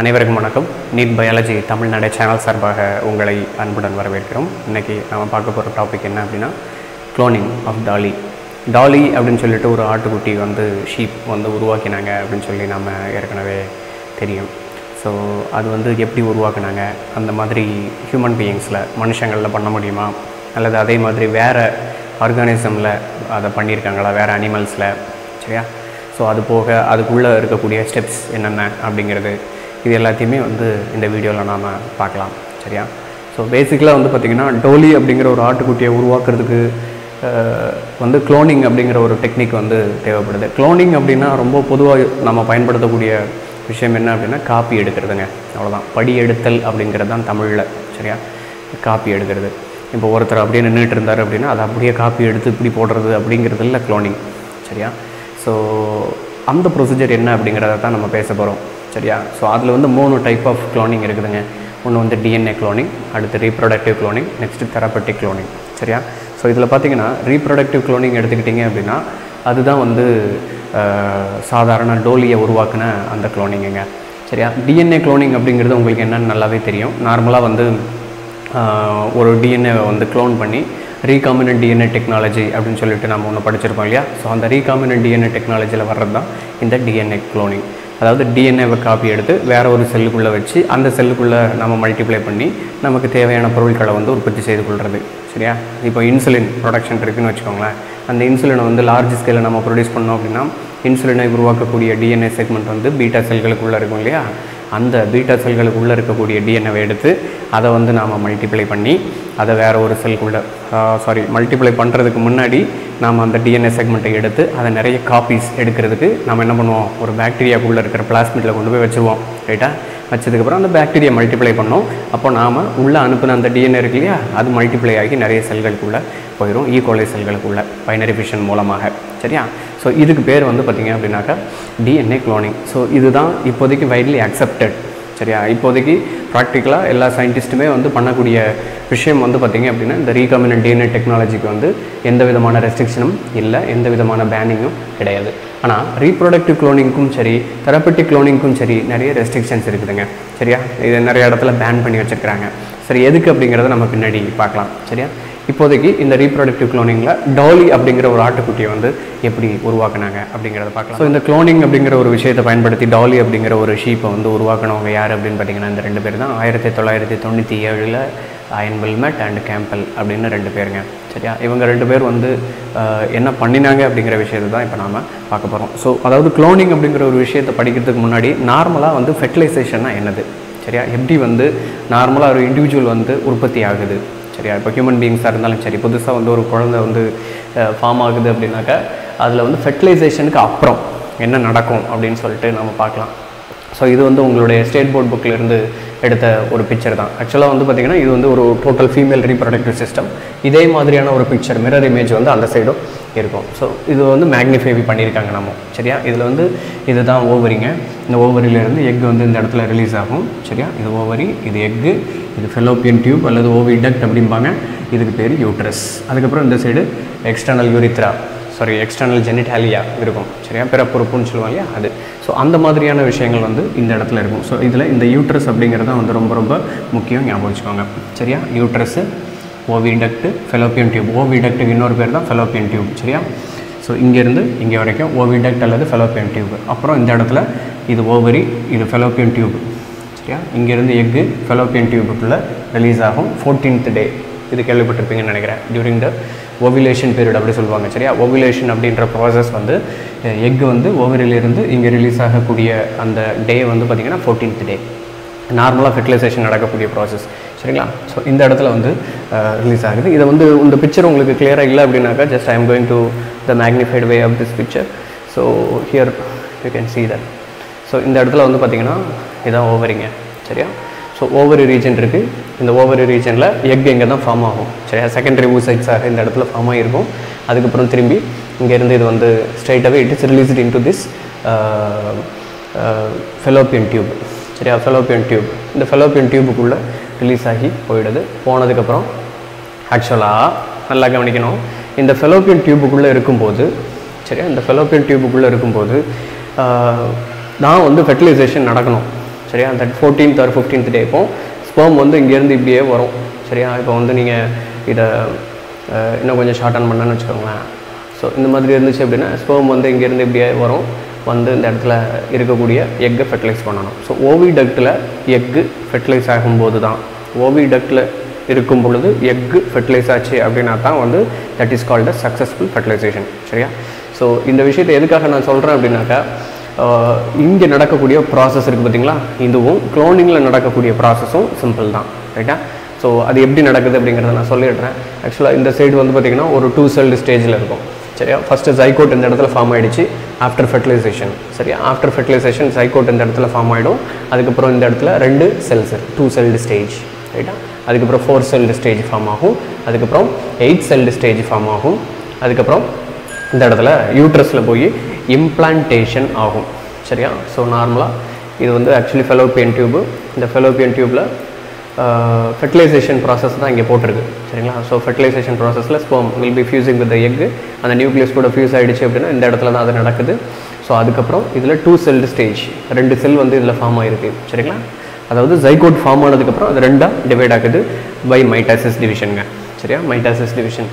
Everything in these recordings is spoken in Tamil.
அனைவருக்கும் வணக்கம். நீட் பயாலஜி தமிழ்நாடு சேனல் சார்பாக உங்களை அன்புடன் வரவேற்கிறோம். இன்றைக்கி நம்ம பார்க்க போகிற டாபிக் என்ன அப்படின்னா குளோனிங் ஆஃப் டாலி டாலி அப்படின்னு சொல்லிட்டு ஒரு ஆட்டுக்குட்டி வந்து ஷீப் வந்து உருவாக்கினாங்க அப்படின்னு சொல்லி நம்ம ஏற்கனவே தெரியும். ஸோ அது வந்து எப்படி உருவாக்குனாங்க? அந்த மாதிரி ஹியூமன் பீயிங்ஸில் மனுஷங்களில் பண்ண முடியுமா? அல்லது அதே மாதிரி வேறு ஆர்கானிசமில் அதை பண்ணியிருக்காங்களா? வேறு அனிமல்ஸில் சரியா? ஸோ அது போக அதுக்குள்ளே இருக்கக்கூடிய ஸ்டெப்ஸ் என்னென்ன அப்படிங்கிறது இது எல்லாத்தையுமே வந்து இந்த வீடியோவில் நாம் பார்க்கலாம். சரியா? ஸோ பேசிக்கலாக வந்து பார்த்திங்கன்னா டோலி அப்படிங்கிற ஒரு ஆட்டுக்குட்டியை உருவாக்குறதுக்கு வந்து குளோனிங் அப்படிங்கிற ஒரு டெக்னிக் வந்து தேவைப்படுது. குளோனிங் அப்படின்னா ரொம்ப பொதுவாக நம்ம பயன்படுத்தக்கூடிய விஷயம் என்ன அப்படின்னா காப்பி எடுக்கிறதுங்க. அவ்வளோதான் படி எடுத்தல் அப்படிங்கிறது தான் தமிழில். சரியா? காப்பி எடுக்கிறது. இப்போ ஒருத்தர் அப்படியே நின்றுட்டு இருந்தார் அப்படின்னா அதை அப்படியே காப்பி எடுத்து இப்படி போடுறது அப்படிங்கிறது இல்லை குளோனிங் சரியா? ஸோ அந்த ப்ரொசீஜர் என்ன அப்படிங்கிறத தான் நம்ம பேச போகிறோம் சரியா? ஸோ அதில் வந்து மூணு டைப் ஆஃப் குளோனிங் இருக்குதுங்க. ஒன்று வந்து டிஎன்ஏ குளோனிங் அடுத்து reproductive cloning next therapeutic cloning சரியா? ஸோ இதில் பார்த்தீங்கன்னா ரீப்ரொடக்டிவ் குளோனிங் எடுத்துக்கிட்டிங்க அப்படின்னா அதுதான் வந்து சாதாரண டோலியை உருவாக்குன அந்த குளோனிங்குங்க சரியா? டிஎன்ஏ குளோனிங் அப்படிங்கிறது உங்களுக்கு என்னென்னு நல்லாவே தெரியும். நார்மலாக வந்து ஒரு டிஎன்ஏவை வந்து க்ளோன் பண்ணி ரீகாமினன்ட் டிஎன்ஏ டெக்னாலஜி அப்படின்னு சொல்லிட்டு நம்ம ஒன்று படிச்சிருப்போம் இல்லையா? ஸோ அந்த ரீகாமினன்ட் டிஎன்ஏ டெக்னாலஜியில் வர்றது தான் இந்த டிஎன்ஏ க்ளோனிங் அதாவது டிஎன்ஏவை காப்பி எடுத்து வேற ஒரு செல்லுக்குள்ளே வச்சு அந்த செல்லுக்குள்ளே நம்ம மல்டிப்ளை பண்ணி நமக்கு தேவையான பொருட்களை வந்து உற்பத்தி செய்து கொள்வது சரியா? இப்போ இன்சுலின் ப்ரொடக்ஷன் இருக்குன்னு வச்சுக்கோங்களேன். அந்த இன்சுலினை வந்து லார்ஜ் ஸ்கேலில் நம்ம ப்ரொடியூஸ் பண்ணோம் அப்படின்னா இன்சுலினை உருவாக்கக்கூடிய டிஎன்ஏ செக்மெண்ட் வந்து பீட்டா செல்களுக்குள்ளே இருக்கும் இல்லையா? அந்த பீட்டா செல்களுக்குள்ளே இருக்கக்கூடிய டிஎன்ஏவை எடுத்து அதை வந்து நாம் மல்டிப்ளை பண்ணி அதை வேறு ஒரு செல்குள்ளே சாரி மல்டிப்ளை பண்ணுறதுக்கு முன்னாடி நாம் அந்த டிஎன்ஏ செக்மெண்ட்டை எடுத்து அதை நிறைய காப்பீஸ் எடுக்கிறதுக்கு நம்ம என்ன பண்ணுவோம்? ஒரு பாக்டீரியாக்குள்ளே இருக்கிற பிளாஸ்மிட்டில் கொண்டு போய் வச்சுருவோம் ரைட்டா வச்சதுக்கப்புறம் அந்த பாக்டீரியா மல்டிப்ளை பண்ணோம். அப்போ நாம் உள்ளே அனுப்பின அந்த டிஎன்ஏ இருக்கு இல்லையா? அது மல்டிப்ளை ஆகி நிறைய செல்களுக்குள்ளே போயிடும் ஈகோலை e. செல்களுக்குள்ளே பைனரி ஃபிஷன் மூலமாக. சரியா? ஸோ இதுக்கு பேர் வந்து பார்த்திங்க அப்படின்னாக்கா டிஎன்ஏ குளோனிங் ஸோ இதுதான் இப்போதைக்கு வைட்லி அக்செப்டட் சரியா? இப்போதைக்கு ப்ராக்டிக்கலாக எல்லா சயின்டிஸ்ட்டுமே வந்து பண்ணக்கூடிய விஷயம் வந்து பார்த்திங்க அப்படின்னா இந்த ரீகாமினன்ட் டிஎன்ஏ டெக்னாலஜிக்கு வந்து எந்த விதமான ரெஸ்ட்ரிக்ஷனும் இல்லை எந்த விதமான பேனிங்கும் கிடையாது. ஆனால் ரீப்ரொடக்டிவ் குளோனிங்க்கும் சரி தெரப்பட்டிக் குளோனிங்க்கும் சரி நிறைய ரெஸ்ட்ரிக்ஷன்ஸ் இருக்குதுங்க. சரியா? இது நிறைய இடத்துல பேன் பண்ணி வச்சுருக்கிறாங்க. சரி எதுக்கு அப்படிங்கிறத நம்ம பின்னாடி பார்க்கலாம். சரியா? இப்போதைக்கு இந்த ரீப்ரொடக்டிவ் குளோனிங்கில் டாலி அப்படிங்கிற ஒரு ஆட்டுக்குட்டியை வந்து எப்படி உருவாக்குனாங்க அப்படிங்கிறத பார்க்கலாம். ஸோ இந்த குளோனிங் அப்படிங்கிற ஒரு விஷயத்தை பயன்படுத்தி டாலி அப்படிங்கிற ஒரு ஷீப்பை வந்து உருவாக்கினவங்க யார் அப்படின்னு பார்த்தீங்கன்னா இந்த ரெண்டு பேர் தான். ஆயிரத்தி தொள்ளாயிரத்தி தொண்ணூற்றி ஏழில் அயன் வெல்மெட் அண்ட் கேம்பல் அப்படின்னு ரெண்டு பேருங்க. சரியா? இவங்க ரெண்டு பேர் வந்து என்ன பண்ணினாங்க அப்படிங்கிற விஷயத்தை தான் இப்போ நாம் பார்க்க போகிறோம் ஸோ அதாவது குளோனிங் அப்படிங்கிற ஒரு விஷயத்தை படிக்கிறதுக்கு முன்னாடி நார்மலாக வந்து ஃபெர்டிலைசேஷன்னா என்னது? சரியா? எப்படி வந்து நார்மலாக ஒரு இண்டிவிஜுவல் வந்து உற்பத்தி ஆகுது? சரியா இப்போ ஹியூமன் பீங்ஸாக இருந்தாலும் சரி புதுசாக வந்து ஒரு குழந்தை வந்து ஃபார்ம் ஆகுது அப்படின்னாக்கா அதில் வந்து ஃபெர்டிலைசேஷனுக்கு அப்புறம் என்ன நடக்கும் அப்படின்னு சொல்லிட்டு நம்ம பார்க்கலாம். ஸோ இது வந்து உங்களுடைய ஸ்டேட் போர்ட் புக்கிலிருந்து எடுத்த ஒரு பிக்சர் தான். ஆக்சுவலாக வந்து பார்த்திங்கன்னா இது வந்து ஒரு டோட்டல் ஃபீமேல் ரீப்ரொடக்டிவ் சிஸ்டம் இதே மாதிரியான ஒரு பிக்சர் மிரர் இமேஜ் வந்து அந்த சைடும் இருக்கும். ஸோ இது வந்து மேக்னிஃபை பண்ணியிருக்காங்க நம்ம. சரியா? இதில் வந்து இதுதான் ஓவரிங்க இந்த ஓவரியிலேருந்து எக் வந்து இந்த இடத்துல ரிலீஸ் ஆகும். சரியா? இது ஓவரி இது எக்கு இது ஃபெலோப்பியன் டியூப் அல்லது ஓவிடக்ட் அப்படிம்பாங்க. இதுக்கு பேர் யூட்ரஸ் அதுக்கப்புறம் இந்த side external urethra sorry external genitalia இருக்கும். சரியா? பிறப்புறுப்புன்னு சொல்லுவாங்க அது. ஸோ அந்த மாதிரியான விஷயங்கள் வந்து இந்த இடத்துல இருக்கும். ஸோ இதில் இந்த யூட்ரஸ் அப்படிங்கிறது தான் வந்து ரொம்ப ரொம்ப முக்கியம் ஞாபகம் வச்சுக்கோங்க. சரியா? யூட்ரஸ்ஸு ஓவிடக்ட்டு ஃபெலோப்பியன் டியூப் ஓவிடக்ட்டுக்கு இன்னொரு பேர் தான் ஃபெலோப்பியன் டியூப் சரியா? ஸோ இங்கேருந்து இங்கே வரைக்கும் ஓவிடக்ட் அல்லது ஃபெலோப்பியன் டியூப் அப்புறம் இந்த இடத்துல இது ஓவரி இது ஃபெலோப்பியன் டியூப் சரியா? இங்கேருந்து எக்கு ஃபெலோப்பியன் டியூபுக்குள்ளே ரிலீஸ் ஆகும். ஃபோர்டீன்த் டே இது கேள்விப்பட்டிருப்பீங்கன்னு நினைக்கிறேன். டியூரிங் த ஓவிலேஷன் பீரியட் அப்படி சொல்லுவாங்க சரியா? ஓவிலேஷன் அப்படின்ற ப்ராசஸ் வந்து எக் வந்து ஓவரிலிருந்து இங்கே ரிலீஸ் ஆகக்கூடிய அந்த டே வந்து பார்த்திங்கன்னா ஃபோர்டீன்த் டே நார்மலாக ஃபெர்டிலைசேஷன் நடக்கக்கூடிய ப்ராசஸ் சரிங்களா? ஸோ இந்த இடத்துல வந்து ரிலீஸ் ஆகுது. இதை வந்து இந்த பிக்சர் உங்களுக்கு கிளியராக இல்லை அப்படின்னாக்கா just I am going to the magnified way of this picture so here you can see that so இந்த இடத்துல வந்து பார்த்திங்கன்னா இதான் ஓவரிங்க சரியா? ஸோ ஓவரி ரீஜன் இருக்குது இந்த ஓவரி ரீஜனில் எக் இங்கே தான் ஃபார்ம் ஆகும். சரியா? செகண்டரி ஊசைட்ஸாக இந்த இடத்துல ஃபார்ம் ஆகிருக்கும் அதுக்கப்புறம் திரும்பி இங்கேருந்து இது வந்து ஸ்ட்ரைட்டாகவே it is released into this fallopian tube சரியா? ஃபெலோப்பியன் டியூப் இந்த ஃபெலோப்பியன் டியூபுக்குள்ளே ரிலீஸ் ஆகி போயிடுது. போனதுக்கப்புறம் ஆக்சுவலாக நல்லா கவனிக்கணும். இந்த ஃபெலோப்பியன் டியூபுக்குள்ளே இருக்கும்போது சரியா? இந்த ஃபெலோப்பியன் டியூபுக்குள்ளே இருக்கும்போது ஆஹ், தான் வந்து ஃபெர்டிலைசேஷன் நடக்கணும். சரியா? அந்த ஃபோர்டீன்த் ஆர் ஃபிஃப்டீன்த் டே இப்போ வந்து இங்கேருந்து இப்படியே வரும். சரியா? இப்போ வந்து நீங்கள் இதை இன்னும் கொஞ்சம் ஷார்ட் ஆன் பண்ணான்னு வச்சுக்கோங்களேன். ஸோ இந்த மாதிரி இருந்துச்சு அப்படின்னா ஸ்பேம் வந்து இங்கேருந்து இப்படியே வரும். வந்து இந்த இடத்துல இருக்கக்கூடிய எக்கை ஃபெர்டிலைஸ் பண்ணணும். ஸோ ஓவி டக்டில் எக்கு ஃபெர்டிலைஸ் ஆகும்போது தான் ஓவி டக்டில் இருக்கும் பொழுது எக்கு ஃபெர்டிலைஸ் ஆச்சு அப்படின்னா தான் வந்து that is called a successful fertilisation சரியா? ஸோ இந்த விஷயத்தை எதுக்காக நான் சொல்கிறேன் அப்படின்னாக்கா இங்கே நடக்கக்கூடிய ப்ராசஸ் இருக்குது பார்த்தீங்களா இதுவும் க்ளோனிங்கில் நடக்கக்கூடிய ப்ராசஸும் சிம்பிள் தான். ரைட்டா ஸோ அது எப்படி நடக்குது அப்படிங்கிறத நான் சொல்லிடுறேன். ஆக்சுவலாக இந்த சைடு வந்து பார்த்திங்கன்னா ஒரு டூ செல்டு ஸ்டேஜில் இருக்கும். சரியா? ஃபஸ்ட்டு ஜைகோட் இந்த இடத்துல ஃபார்ம் ஆகிடுச்சு ஆஃப்டர் ஃபெர்டிலைசேஷன் சரியா? ஆஃப்டர் ஃபெர்டிலைசேஷன் ஜைகோட் இந்த இடத்துல ஃபார்ம் ஆகிடும் அதுக்கப்புறம் இந்த இடத்துல ரெண்டு செல்ஸ் டூ செல்டு ஸ்டேஜ் ரைட்டா அதுக்கப்புறம் ஃபோர் செல்டு ஸ்டேஜ் ஃபார்ம் ஆகும். அதுக்கப்புறம் எயிட் செல்டு ஸ்டேஜ் ஃபார்ம் ஆகும். அதுக்கப்புறம் இந்த இடத்துல யூட்ரஸில் போய் இம்ப்ளான்டேஷன் ஆகும். சரியா? ஸோ நார்மலாக இது வந்து ஆக்சுவலி ஃபெலோப்பியன் டியூபு இந்த ஃபெலோப்பியன் டியூப்பில் ஃபெர்டிலைசேஷன் ப்ராசஸ் தான் இங்கே போட்டிருக்கு. சரிங்களா? ஸோ ஃபெர்டிலைசேஷன் ப்ராசஸில் sperm will be fusing with egg அந்த நியூக்ளியஸ் கூட ஃபியூஸ் ஆகிடுச்சு அப்படின்னா இந்த இடத்துல தான் அது நடக்குது. ஸோ அதுக்கப்புறம் இதில் டூ செல்டு ஸ்டேஜ் ரெண்டு செல் வந்து இதில் ஃபார்ம் ஆகிருக்கு சரிங்களா? அதாவது ஜைகோட் ஃபார்ம் ஆனதுக்கப்புறம் அது ரெண்டாக டிவைட் ஆகுது பை மைட்டாசிஸ் டிவிஷனுங்க சரியா? மைட்டாசிஸ் டிவிஷன்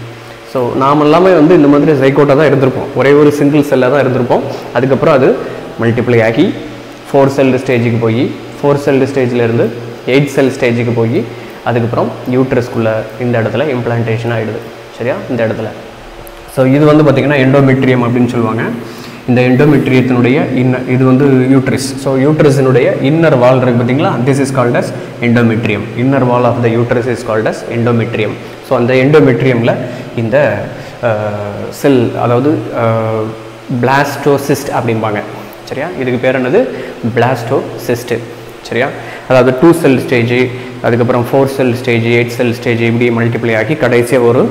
ஸோ நாம் எல்லாமே வந்து இந்த மாதிரி சைக்கோட்டாக தான் இருந்திருப்போம். ஒரே ஒரு சிங்கிள் செல்லாக தான் இருந்திருப்போம். அதுக்கப்புறம் அது மல்டிப்ளை ஆகி ஃபோர் செல் ஸ்டேஜுக்கு போய் ஃபோர் செல் ஸ்டேஜ்லேருந்து எயிட் செல் ஸ்டேஜுக்கு போய் அதுக்கப்புறம் யூட்ரஸ்குள்ளே இந்த இடத்துல இம்ப்ளான்டேஷன் ஆகிடுது சரியா? இந்த இடத்துல. ஸோ இது வந்து பார்த்திங்கன்னா எண்டோமெட்ரியம் அப்படின்னு சொல்லுவாங்க. இந்த எண்டோமெட்ரியத்தினுடைய இன்ன இது வந்து யூட்ரிஸ் ஸோ யூட்ரஸினுடைய இன்னர் வால் இருக்குது பார்த்தீங்களா this is called as endometrium inner wall of the uterus is called as endometrium so அந்த எண்டோமெட்ரியமில் இந்த uh, செல் அதாவது uh, பிளாஸ்டோசிஸ்ட் அப்படிம்பாங்க. சரியா? இதுக்கு பேர் என்னது? பிளாஸ்டோசிஸ்ட் சரியா? அதாவது டூ செல் ஸ்டேஜ் அதுக்கப்புறம் four cell stage eight cell stage இப்படி மல்டிப்ளை ஆகி கடைசியாக ஒரு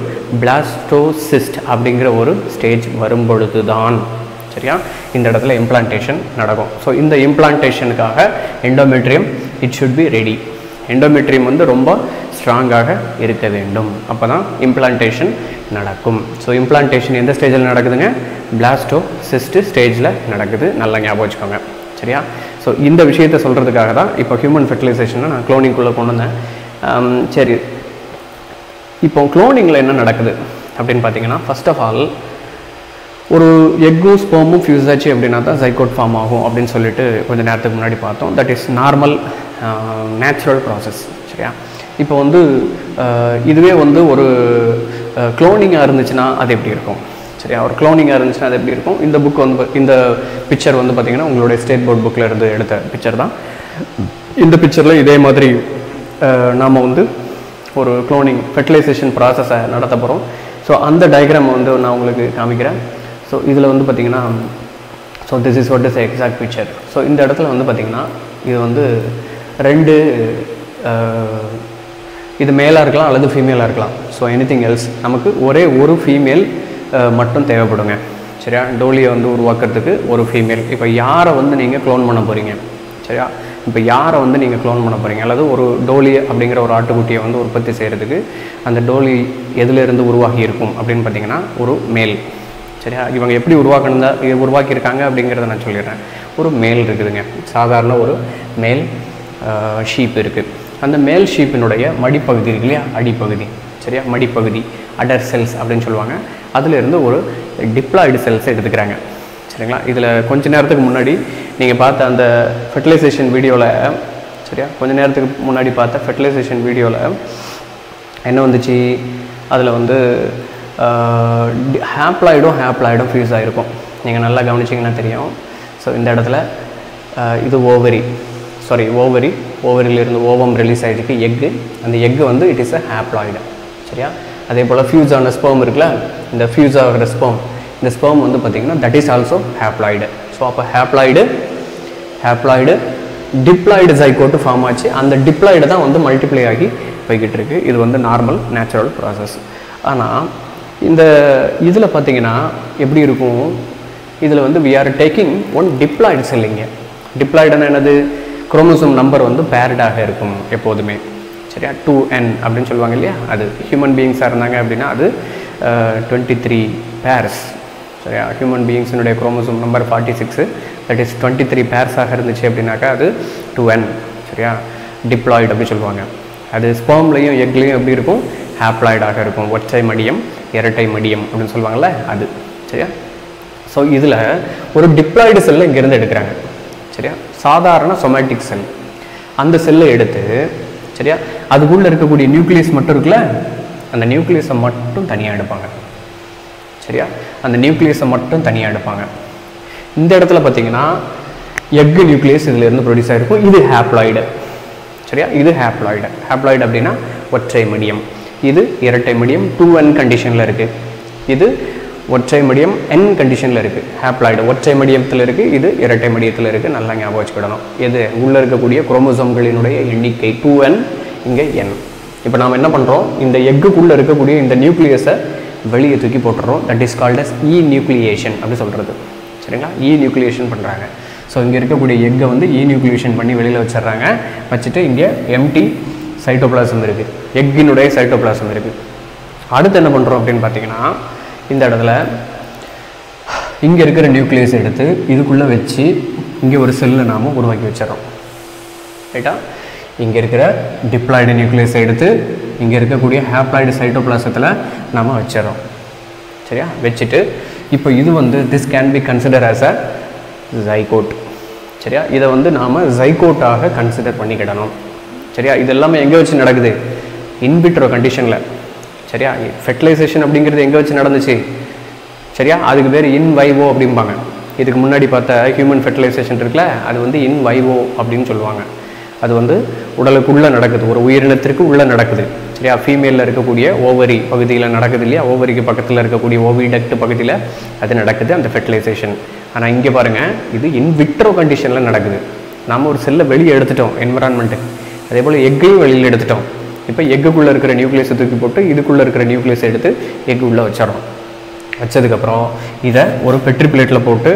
பிளாஸ்டோசிஸ்ட் அப்படிங்கிற ஒரு ஸ்டேஜ் வரும்பொழுது தான் சரியா? இந்த இடத்துல இம்ப்ளான்டேஷன் நடக்கும். ஸோ இந்த இம்ப்ளான்டேஷனுக்காக endometrium it should be ready endometrium வந்து ரொம்ப ஸ்ட்ராங்காக இருக்க வேண்டும். அப்போ தான் இம்ப்ளான்டேஷன் நடக்கும். ஸோ இம்ப்ளான்டேஷன் எந்த ஸ்டேஜில் நடக்குதுங்க? பிளாஸ்டோ சிஸ்ட்டு ஸ்டேஜில் நடக்குது. நல்லா ஞாபகம் வச்சுக்கோங்க. சரியா? ஸோ இந்த விஷயத்தை சொல்கிறதுக்காக தான் இப்போ ஹியூமன் ஃபெர்டிலைசேஷனை நான் குளோனிங்குள்ளே கொண்டு வந்தேன். Um, சரி. இப்போ குளோனிங்கில் என்ன நடக்குது அப்படின்னு பார்த்தீங்கன்னா ஃபஸ்ட் ஆஃப் ஆல் ஒரு எக்கும் ஸ்போமும் ஃபியூஸ் ஆச்சு அப்படின்னா தான் ஜைகோட் ஃபார்ம் ஆகும் அப்படின்னு சொல்லிட்டு கொஞ்சம் நேரத்துக்கு முன்னாடி பார்த்தோம். That is normal natural process சரியா? இப்போ வந்து இதுவே வந்து ஒரு க்ளோனிங்காக இருந்துச்சுன்னா அது எப்படி இருக்கும்? சரியா ஒரு க்ளோனிங்காக இருந்துச்சுன்னா அது எப்படி இருக்கும்? இந்த புக் வந்து இந்த பிக்சர் வந்து பார்த்தீங்கன்னா உங்களுடைய ஸ்டேட் போர்ட் புக்கில் இருந்து எடுத்த பிக்சர் தான். இந்த பிக்சரில் இதே மாதிரி நாம் வந்து ஒரு க்ளோனிங் ஃபெர்டிலைசேஷன் ப்ராசஸை நடத்த போகிறோம் ஸோ அந்த டயக்ராம் வந்து நான் உங்களுக்கு காமிக்கிறேன். ஸோ இதில் வந்து பார்த்திங்கன்னா so this is what is exact picture so இந்த இடத்துல வந்து பார்த்திங்கன்னா இது வந்து ரெண்டு இது மேலாக இருக்கலாம் அல்லது ஃபீமேலாக இருக்கலாம். ஸோ எனிதிங் எல்ஸ் நமக்கு ஒரே ஒரு ஃபீமேல் மட்டும் தேவைப்படுங்க. சரியா? டோலியை வந்து உருவாக்குறதுக்கு ஒரு ஃபீமேல் இப்போ யாரை வந்து நீங்கள் க்ளோன் பண்ண போகிறீங்க சரியா? இப்போ யாரை வந்து நீங்கள் க்ளோன் பண்ண போகிறீங்க அல்லது ஒரு டோலி அப்படிங்கிற ஒரு ஆட்டுக்குட்டியை வந்து உற்பத்தி செய்கிறதுக்கு அந்த டோலி எதிலேருந்து உருவாகி இருக்கும் அப்படின்னு பார்த்தீங்கன்னா ஒரு மேல் சரியா? இவங்க எப்படி உருவாக்கணும் இது உருவாக்கியிருக்காங்க அப்படிங்கிறத நான் சொல்லிடுறேன். ஒரு மேல் இருக்குதுங்க. சாதாரண ஒரு மேல் ஷீப் இருக்குது அந்த மேல் ஷீப்பினுடைய மடிப்பகுதி இருக்கு இல்லையா? அடிப்பகுதி. சரியா? மடிப்பகுதி. அடர் செல்ஸ் அப்படின்னு சொல்லுவாங்க. அதிலிருந்து ஒரு டிப்ளாய்டு செல்ஸ் எடுத்துக்கிறாங்க. சரிங்களா? இதில் கொஞ்ச நேரத்துக்கு முன்னாடி நீங்கள் பார்த்த அந்த ஃபெர்டிலைசேஷன் வீடியோவில் சரியா? கொஞ்ச நேரத்துக்கு முன்னாடி பார்த்த ஃபெர்டிலைசேஷன் வீடியோவில் என்ன வந்துச்சு? அதில் வந்து ஹேப்ளாய்டும் ஹேப்ளாய்டும் ஃபியூஸ் ஆகிருக்கும் நீங்கள் நல்லா கவனிச்சிங்கன்னா தெரியும். ஸோ இந்த இடத்துல இது ஓவரி சாரி ஓவரி ஓவரிலிருந்து ஓவம் ரிலீஸ் ஆகிருக்கு எக்கு. அந்த எக்கு வந்து இட் இஸ் அ ஹேப்ளாய்டு சரியா? அதே போல் ஃபியூஸ் ஆன ஸ்பேம் இருக்குல்ல இந்த ஃபியூஸ் ஆகிற ஸ்பேம் இந்த ஸ்பேம் வந்து பார்த்திங்கன்னா that is also haploid so அப்போ haploid haploid diploid zygote form ஆச்சு. அந்த டிப்ளாய்டு தான் வந்து மல்டிப்ளை ஆகி போய்கிட்டு இருக்குது இது வந்து நார்மல் நேச்சுரல் ப்ராசஸ் ஆனால் இந்த இதில் பார்த்தீங்கன்னா எப்படி இருக்கும்? இதில் வந்து we are taking one diploid செல்லிங்க டிப்ளாய்டுன்னா என்னது? குரோமோசோம் நம்பர் வந்து பேரடாக இருக்கும் எப்போதுமே. சரியா? டூ என் அப்படின்னு சொல்லுவாங்க இல்லையா? அது ஹியூமன் பீயிங்ஸாக இருந்தாங்க அப்படின்னா அது டுவெண்ட்டி த்ரீ பேர்ஸ் சரியா? Human பீயிங்ஸினுடைய chromosome number forty six that is twenty three பேர்ஸாக இருந்துச்சு அப்படின்னாக்கா அது டூ என் சரியா? டிப்ளாய்டு அப்படின்னு சொல்லுவாங்க. அது ஸ்பேம்லையும் எக்லையும் எப்படி இருக்கும்? ஹேப்ளாய்டாக இருக்கும். ஒற்றை மடியம் இரட்டை மடியம் அப்படின்னு சொல்லுவாங்கள்ல அது. சரியா? ஸோ இதில் ஒரு டிப்ளாய்டு செல்லை இங்கேருந்து எடுக்கிறாங்க. சரியா? சாதாரண சொமேட்டிக் செல் அந்த செல்லை எடுத்து சரியா? அதுக்குள்ளே இருக்கக்கூடிய நியூக்ளியஸ் மட்டும் இருக்குல்ல? அந்த நியூக்ளியஸை மட்டும் தனியாக எடுப்பாங்க. சரியா? அந்த நியூக்ளியஸை மட்டும் தனியாக எடுப்பாங்க. இந்த இடத்துல பார்த்தீங்கன்னா எக்கு நியூக்ளியஸ் இதிலிருந்து ப்ரொடியூஸ் ஆகிருக்கும் இது ஹேப்ளாய்டு சரியா? இது ஹேப்ளாய்டு ஹேப்ளாய்டு அப்படின்னா ஒற்றை மீடியம் இது இரட்டை மீடியம் டூ அன் கண்டிஷனில் இருக்குது இது ஒற்றை மடியம் என் கண்டிஷனில் இருக்குது ஹேப்ளாய்டு ஒற்றை மடியத்தில் இருக்குது இது இரட்டை மடியத்தில் இருக்குது நல்லா ஞாபகம் வச்சுக்கிடணும். இது உள்ளே இருக்கக்கூடிய குரோமோசோம்களினுடைய எண்ணிக்கை டூ என் இங்கே என் இப்போ நாம் என்ன பண்ணுறோம் இந்த எக்குக்குள்ளே இருக்கக்கூடிய இந்த நியூக்ளியஸை வெளியே தூக்கி போட்டுறோம். That is called as enucleation அப்படி சொல்கிறது சரிங்களா? இ நியூக்ளியேஷன் பண்ணுறாங்க ஸோ இங்கே இருக்கக்கூடிய எக்கை வந்து இ நியூக்ளியேஷன் பண்ணி வெளியில் வச்சிடுறாங்க. வச்சுட்டு இங்கே எம்டி சைட்டோபிளாசம் இருக்குது எக்கினுடைய சைட்டோபிளாசம் இருக்குது அடுத்து என்ன பண்ணுறோம் அப்படின்னு பார்த்தீங்கன்னா இந்த இடத்துல இங்கே இருக்கிற நியூக்ளியஸ் எடுத்து இதுக்குள்ளே வச்சு இங்கே ஒரு செல்லை நாம் உருவாக்கி வச்சிடறோம். ரைட்டா? இங்கே இருக்கிற டிப்ளாய்டு நியூக்ளியஸ் எடுத்து இங்கே இருக்கக்கூடிய ஹேப்ளாய்டு சைட்டோபிளாசத்தில் நாம் வச்சிடறோம். சரியா? வச்சுட்டு இப்போ இது வந்து this can be consider as a zygote சரியா? இதை வந்து நாம் ஜைகோட்டாக கன்சிடர் பண்ணிக்கிடணும். சரியா? இது எல்லாமே எங்கே வச்சு நடக்குது? இன்பிட்ரோ கண்டிஷனில் சரியா? ஃபெர்டிலைசேஷன் அப்படிங்கிறது எங்கே வச்சு நடந்துச்சு? சரியா? அதுக்கு பேர் இன் வைவோ அப்படிம்பாங்க. இதுக்கு முன்னாடி பார்த்த ஹியூமன் ஃபெர்டிலைசேஷன் இருக்குல்ல அது வந்து இன் வைவோ அப்படின்னு சொல்லுவாங்க. அது வந்து உடலுக்குள்ளே நடக்குது. ஒரு உயிரினத்திற்கு உள்ளே நடக்குது. சரியா? ஃபீமேலில் இருக்கக்கூடிய ஓவரி பகுதியில் நடக்குது இல்லையா? ஓவரிக்கு பக்கத்தில் இருக்கக்கூடிய ஓவிடக்ட் பகுதியில் அது நடக்குது அந்த ஃபெர்டிலைசேஷன் ஆனால் இங்கே பாருங்கள் இது இன்விட்ரோ கண்டிஷனில் நடக்குது. நாம் ஒரு செல்லை வெளியே எடுத்துட்டோம் என்விரான்மெண்ட்டு அதே போல் எக்கையும் வெளியில் எடுத்துட்டோம். இப்போ எக்குக்குள்ளே இருக்கிற நியூக்ளியஸை தூக்கி போட்டு இதுக்குள்ளே இருக்கிற நியூக்ளியஸை எடுத்து எக்கு உள்ளே வச்சிடறோம் வச்சதுக்கப்புறம் இதை ஒரு பெட்ரி பிளேட்டில் போட்டு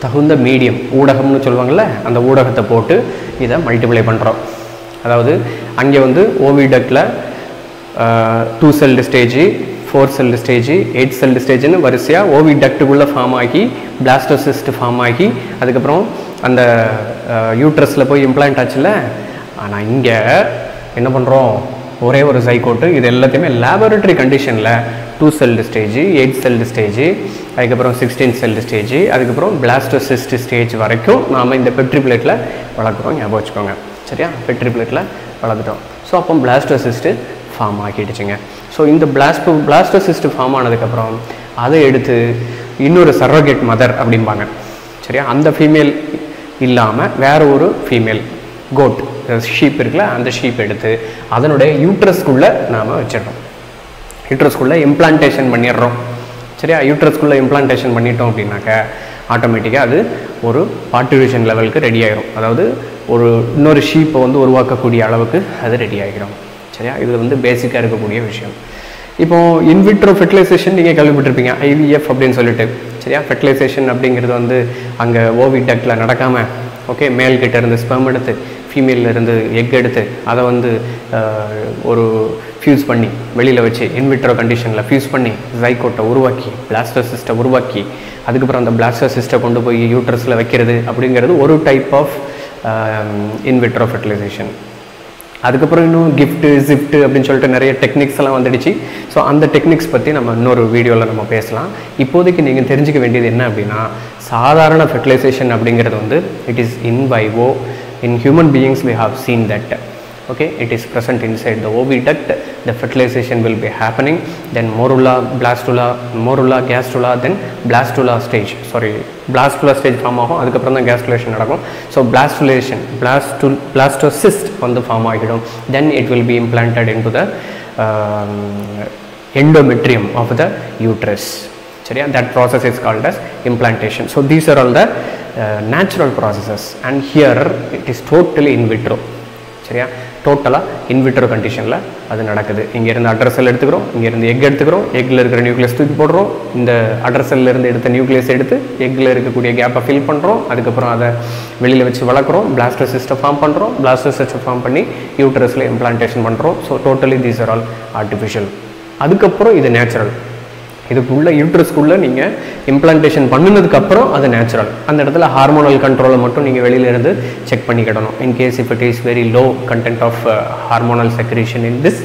தகுந்த மீடியம் ஊடகம்னு சொல்லுவாங்கள்ல அந்த ஊடகத்தை போட்டு இதை மல்டிப்ளை பண்ணுறோம் அதாவது அங்கே வந்து ஓவிடக்கில் two celled stage four celled stage eight celled ஸ்டேஜ்னு வரிசையாக ஓவி டக்டுக்குள்ளே ஃபார்ம் ஆகி பிளாஸ்டோசிஸ்ட் ஃபார்ம் ஆகி அதுக்கப்புறம் அந்த யூட்ரஸில் போய் இம்ப்ளான்ட் ஆச்சுல்ல? ஆனால் இங்கே என்ன பண்ணுறோம் ஒரே ஒரு சைக்கோட்டு இது எல்லாத்தையுமே லேபரட்டரி கண்டிஷனில் two celled stage eight celled stage அதுக்கப்புறம் சிக்ஸ்டீன் செல்டு ஸ்டேஜ் அதுக்கப்புறம் பிளாஸ்டோசிஸ்ட் ஸ்டேஜ் வரைக்கும் நாம் இந்த பெட்ரிபிளேட்டில் வளர்க்குறோம். ஞாபகம் வச்சுக்கோங்க. சரியா? பெட்ரிபிளேட்டில் வளர்த்துட்டோம். ஸோ அப்போ பிளாஸ்டோசிஸ்ட்டு ஃபார்ம் ஆக்கிடுச்சுங்க ஸோ இந்த பிளாஸ்டோ பிளாஸ்டோசிஸ்ட் ஃபார்ம் ஆனதுக்கப்புறம் அதை எடுத்து இன்னொரு சர்வகேட் மதர் அப்படிம்பாங்க. சரியா? அந்த ஃபீமேல் இல்லாமல் வேறு ஒரு ஃபீமேல் கோட் ஷீப் இருக்குல்ல அந்த ஷீப் எடுத்து அதனுடைய யூட்ரஸ்குள்ளே நாம் வச்சிடுறோம். யூட்ரஸ்குள்ளே இம்ப்ளான்டேஷன் பண்ணிடுறோம். சரியா? யூட்ரஸ்குள்ளே இம்ப்ளான்டேஷன் பண்ணிட்டோம் அப்படின்னாக்க ஆட்டோமேட்டிக்காக அது ஒரு பார்ட்டிவிஷன் லெவலுக்கு ரெடி ஆகிரும் அதாவது ஒரு இன்னொரு ஷீப்பை வந்து உருவாக்கக்கூடிய அளவுக்கு அது ரெடி ஆகிடும் சரியா? இது வந்து பேசிக்காக இருக்கக்கூடிய விஷயம். இப்போது இன்விட்ரோ ஃபெர்டிலைசேஷன் நீங்கள் கேள்விப்பட்டிருப்பீங்க. ஐவிஎஃப் அப்படின்னு சொல்லிட்டு. சரியா? ஃபெர்டிலைசேஷன் அப்படிங்கிறது வந்து அங்கே ஓவி டக்கில் நடக்காமல் ஓகே மேல்கிட்ட இருந்து ஸ்பெம் எடுத்து ஃபீமேலில் இருந்து எக் எடுத்து அதை வந்து ஒரு ஃபியூஸ் பண்ணி வெளியில் வச்சு இன்விட்ரோ கண்டிஷனில் ஃபியூஸ் பண்ணி ஜைகோட்டை உருவாக்கி பிளாஸ்டோசிஸ்ட்டை உருவாக்கி அதுக்கப்புறம் அந்த பிளாஸ்டோசிஸ்ட்டை கொண்டு போய் யூட்ரஸில் வைக்கிறது அப்படிங்கிறது ஒரு டைப் ஆஃப் இன்விட்ரோ ஃபெர்டிலைசேஷன் அதுக்கப்புறம் இன்னும் கிஃப்ட்டு ஜிஃப்ட்டு அப்படின்னு சொல்லிட்டு நிறைய டெக்னிக்ஸ் எல்லாம் வந்துடுச்சு. ஸோ அந்த டெக்னிக்ஸ் பற்றி நம்ம இன்னொரு வீடியோவில் நம்ம பேசலாம். இப்போதைக்கு நீங்கள் தெரிஞ்சுக்க வேண்டியது என்ன அப்படின்னா சாதாரண ஃபெர்டிலைசேஷன் அப்படிங்கிறது வந்து it is in vivo in human beings we have seen that okay it is present inside the oviduct the fertilization will be happening then morula blastula morula gastrula then blastula stage sorry blastula stage form ஆகும் அதுக்கப்புறம் தான் gastrulation நடக்கும் ஸோ blastulation blastul blastocyst வந்து ஃபார்ம் ஆகிடும் then it will be implanted into the um, endometrium of the uterus சரியா that process is called as implantation so these are all the natural processes and here it is totally in vitro சரியா? டோட்டலாக இன்விட்ரோ கண்டிஷனில் அது நடக்குது. இங்கேருந்து அட்ரஸில் எடுத்துக்கிறோம் இங்கேருந்து எக் எடுத்துக்கிறோம் எக்கில் இருக்கிற நியூக்ளியஸ் தூக்கி போடுறோம். இந்த அட்ரஸில் இருந்து எடுத்த நியூக்ளியஸ் எடுத்து எக்கில் இருக்கக்கூடிய கேப்பை ஃபில் பண்ணுறோம் அதுக்கப்புறம் அதை வெளியில் வச்சு வளர்க்குறோம். பிளாஸ்டோசிஸ்ட்டை ஃபார்ம் பண்ணுறோம் பிளாஸ்டோசிஸ்ட்டை ஃபார்ம் பண்ணி யூட்ரஸில் இம்ப்ளான்டேஷன் பண்ணுறோம் so totally these are all artificial அதுக்கப்புறம் இது நேச்சுரல் இதுக்குள்ளே யூட்ரஸ்க்குள்ளே நீங்கள் இம்ப்ளான்டேஷன் பண்ணினதுக்கப்புறம் அது நேச்சுரல் அந்த இடத்துல ஹார்மோனல் கண்ட்ரோலை மட்டும் நீங்கள் வெளியிலேருந்து check பண்ணிக்கிடணும். In case if it is very low content of hormonal secretion in this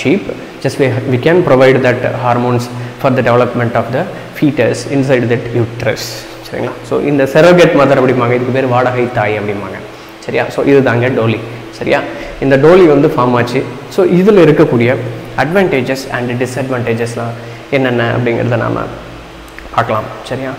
sheep just we, we can provide that hormones for the development of the fetus inside that uterus. சரிங்களா? ஸோ இந்த செரோகேட் மதர் அப்படிம்பாங்க. இதுக்கு பேர் வாடகை தாய் அப்படிம்பாங்க. சரியா? ஸோ இதுதாங்க டோலி. சரியா? இந்த டோலி வந்து ஃபார்ம் ஆச்சு. ஸோ இதில் இருக்கக்கூடிய அட்வான்டேஜஸ் அண்ட் டிஸ்அட்வான்டேஜஸ்லாம் என்னென்ன அப்படிங்கிறத நாம் பார்க்கலாம் சரியா?